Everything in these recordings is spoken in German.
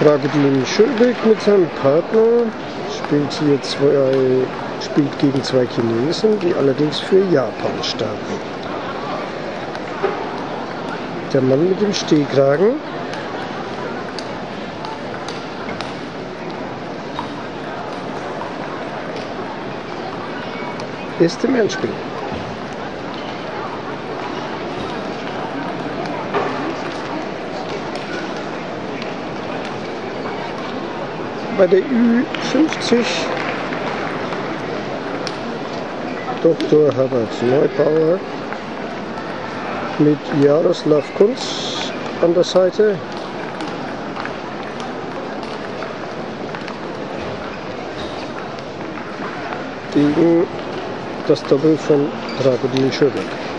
Dragudin Schönbeck mit seinem Partner spielt hier zwei, spielt gegen zwei Chinesen, die allerdings für Japan starten. Der Mann mit dem Stehkragen ist im Endspiel. Bei der Ü50 Dr. Herbert Neubauer mit Jaroslav Kunz an der Seite. Gegen das Doppel von Dragodin Schöbeck.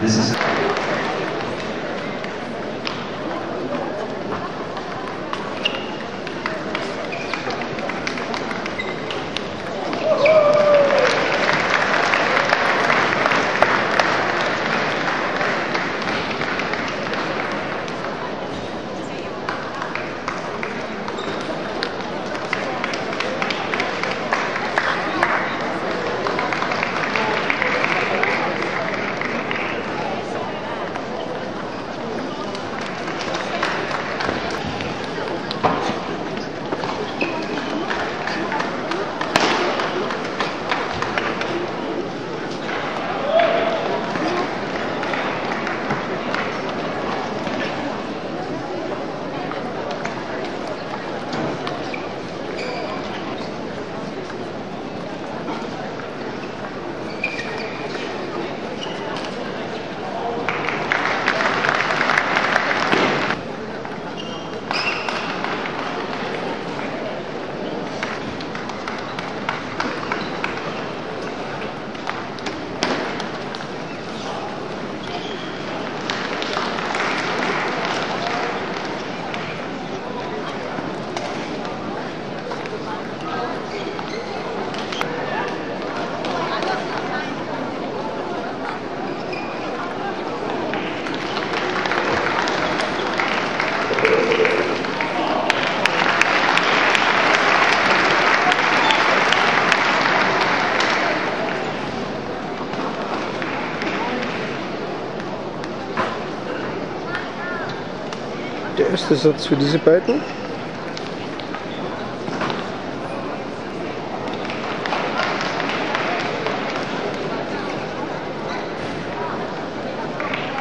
This is Der erste Satz für diese beiden.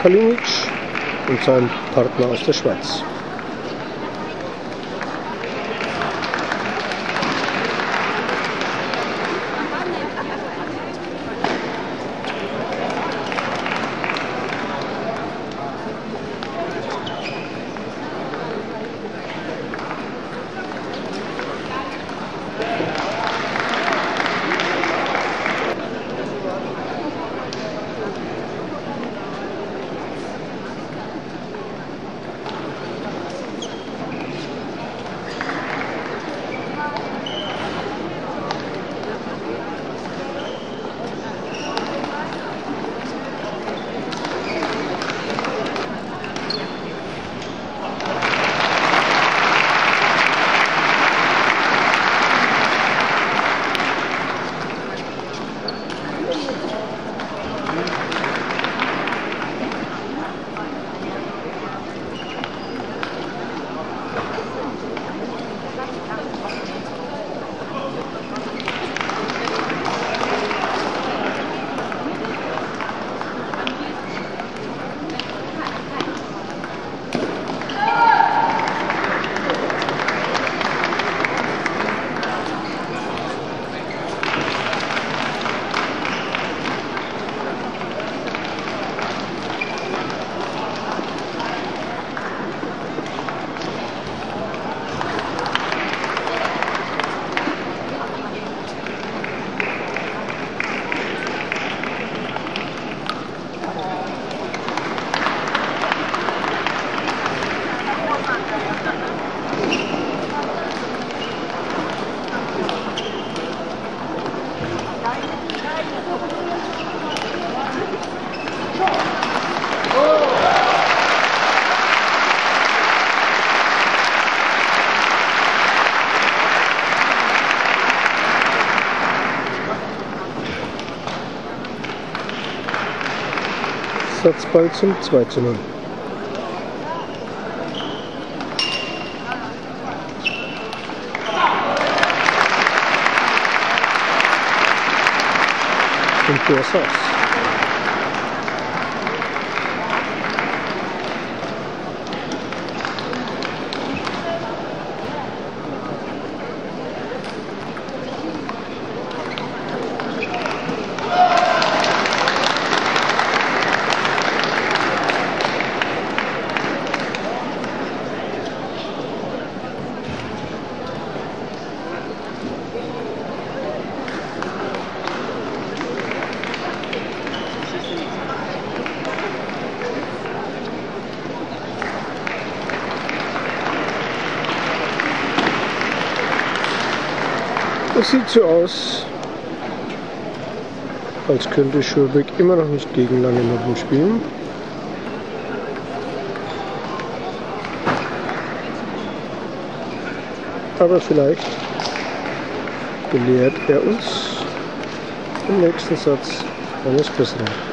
Kalinic und sein Partner aus der Schweiz. Ersatzball zum 2 zu 0. Und der ist Es sieht so aus, als könnte Schurbeck immer noch nicht gegen lange Noten spielen. Aber vielleicht belehrt er uns im nächsten Satz eines Besseren.